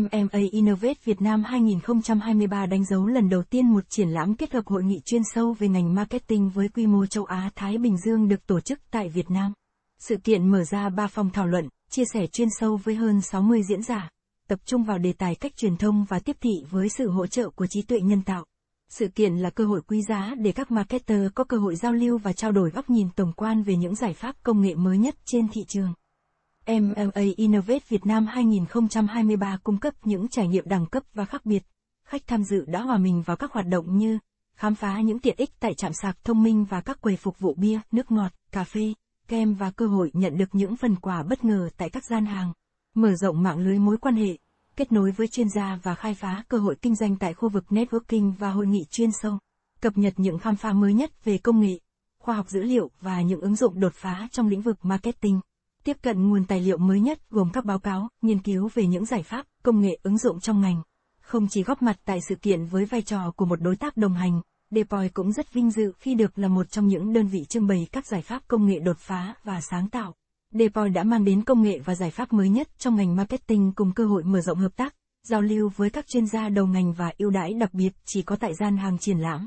MMA Innovate Việt Nam 2023 đánh dấu lần đầu tiên một triển lãm kết hợp hội nghị chuyên sâu về ngành marketing với quy mô châu Á Thái Bình Dương được tổ chức tại Việt Nam. Sự kiện mở ra 3 phòng thảo luận, chia sẻ chuyên sâu với hơn 60 diễn giả, tập trung vào đề tài cách truyền thông và tiếp thị với sự hỗ trợ của trí tuệ nhân tạo. Sự kiện là cơ hội quý giá để các marketer có cơ hội giao lưu và trao đổi góc nhìn tổng quan về những giải pháp công nghệ mới nhất trên thị trường. MMA Innovate Việt Nam 2023 cung cấp những trải nghiệm đẳng cấp và khác biệt. Khách tham dự đã hòa mình vào các hoạt động như khám phá những tiện ích tại trạm sạc thông minh và các quầy phục vụ bia, nước ngọt, cà phê, kem và cơ hội nhận được những phần quà bất ngờ tại các gian hàng. Mở rộng mạng lưới mối quan hệ, kết nối với chuyên gia và khai phá cơ hội kinh doanh tại khu vực networking và hội nghị chuyên sâu. Cập nhật những khám phá mới nhất về công nghệ, khoa học dữ liệu và những ứng dụng đột phá trong lĩnh vực marketing tiếp cận nguồn tài liệu mới nhất gồm các báo cáo, nghiên cứu về những giải pháp, công nghệ ứng dụng trong ngành. Không chỉ góp mặt tại sự kiện với vai trò của một đối tác đồng hành, Depoy cũng rất vinh dự khi được là một trong những đơn vị trưng bày các giải pháp công nghệ đột phá và sáng tạo. Depoy đã mang đến công nghệ và giải pháp mới nhất trong ngành marketing cùng cơ hội mở rộng hợp tác, giao lưu với các chuyên gia đầu ngành và ưu đãi đặc biệt chỉ có tại gian hàng triển lãm.